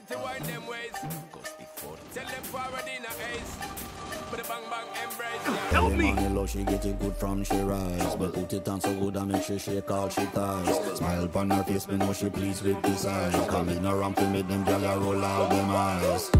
want to wind them ways. Tell them forward in a ace. Put a bang bang embrace. Help me. Money low, she get it good from she rise. But put it on so good and make she shake all she ties. Smile upon her face, me know she pleased with this eyes. Come in around to make them gyal roll out them eyes.